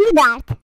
Siddharth.